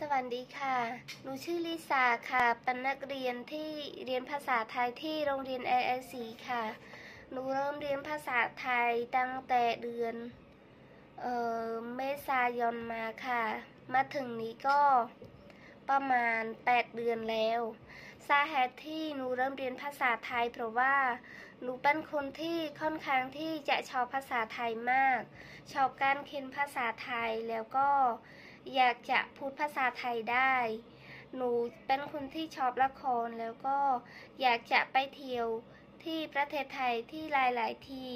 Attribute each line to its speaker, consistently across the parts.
Speaker 1: สวัสดีค่ะ หนูชื่อลิสาค่ะ เป็นนักเรียนที่เรียนภาษาไทยที่โรงเรียน a อ c ค่ะ หนูเริ่มเรียนภาษาไทยตั้งแต่เดือนเอ่อเมษายนมาค่ะ มาถึงนี้ก็ประมาณ 8 เดือนแล้ว สาเหตุที่หนูเริ่มเรียนภาษาไทย เพราะว่าหนูเป็นคนที่ค่อนข้างที่จะชอบภาษาไทยมาก ชอบการเขียนภาษาไทยแล้วก็ อยากจะพูดภาษาไทยได้ หนูเป็นคนที่ชอบละครแล้วก็อยากจะไปเที่ยวที่ประเทศไทยที่หลาย ๆ ที่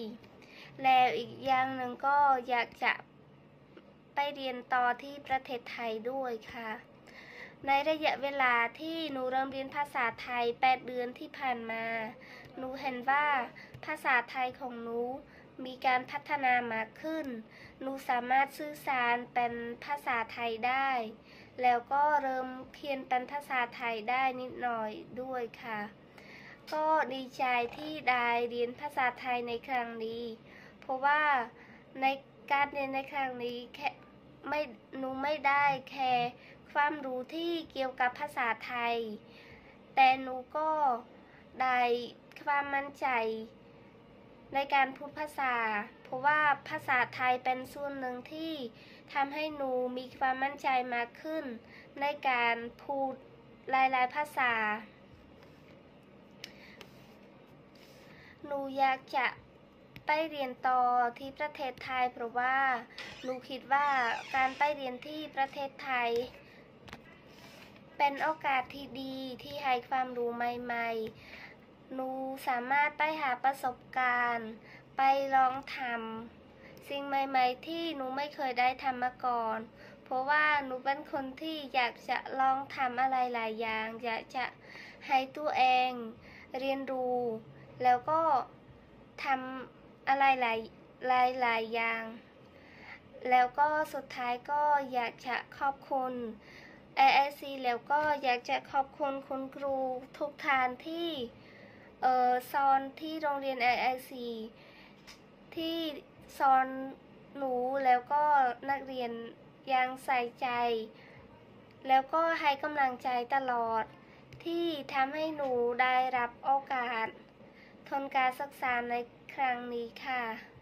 Speaker 1: แล้วอีกอย่างหนึ่งก็อยากจะไปเรียนต่อที่ประเทศไทยด้วยค่ะ ในระยะเวลาที่หนูเริ่มเรียนภาษาไทย 8 เดือนที่ผ่านมา หนูเห็นว่าภาษาไทยของหนู มีการพัฒนามากขึ้น หนูสามารถสื่อสารเป็นภาษาไทยได้ แล้วก็เริ่มเขียนเป็นภาษาไทยได้นิดหน่อยด้วยค่ะ ก็ดีใจที่ได้เรียนภาษาไทยในครั้งนี้ เพราะว่าในการเรียนในครั้งนี้แค่ไม่หนูไม่ได้แค่ความรู้ที่เกี่ยวกับภาษาไทย แต่หนูก็ได้ความมั่นใจ ในการพูดภาษา เพราะว่าภาษาไทยเป็นส่วนหนึ่งที่ทำให้หนูมีความมั่นใจมากขึ้น ในการพูดหลายๆภาษา หนูอยากจะไปเรียนต่อที่ประเทศไทย เพราะว่าหนูคิดว่าการไปเรียนที่ประเทศไทย เป็นโอกาสที่ดีที่ให้ความรู้ใหม่ ๆ หนูสามารถไปหาประสบการณ์ ไปลองทำสิ่งใหม่ ๆ ที่หนูไม่เคยได้ทำมาก่อน เพราะว่าหนูเป็นคนที่อยากจะลองทำอะไรหลายอย่าง อยากจะให้ตัวเองเรียนรู้ แล้วก็ทำอะไรหลายหลายหลายอย่าง แล้วก็สุดท้ายก็อยากจะขอบคุณ AIC แล้วก็อยากจะขอบคุณคุณครูทุกท่านที่ เออสอนที่โรงเรียน AIC ที่สอนหนูแล้วก็นักเรียนยังใส่ใจ แล้วก็ให้กำลังใจตลอด ที่ทำให้หนูได้รับโอกาส ทนการศึกษาในครั้งนี้ค่ะ